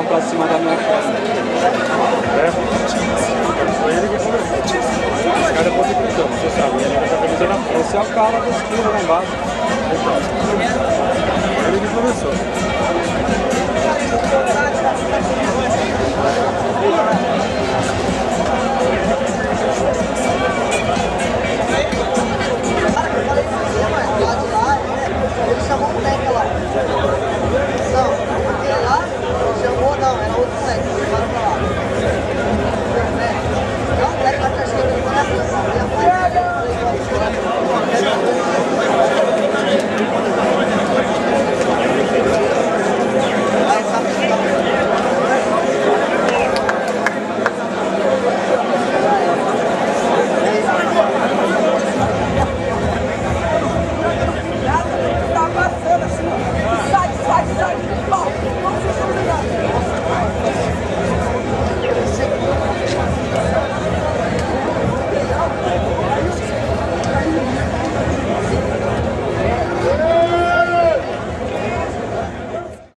em pra cima da minha casa. É? Foi ele que começou. Esse cara é ponto gritando, você sabe, né? ele tá camisa na frente. Esse é o cara dos quilos lá embaixo.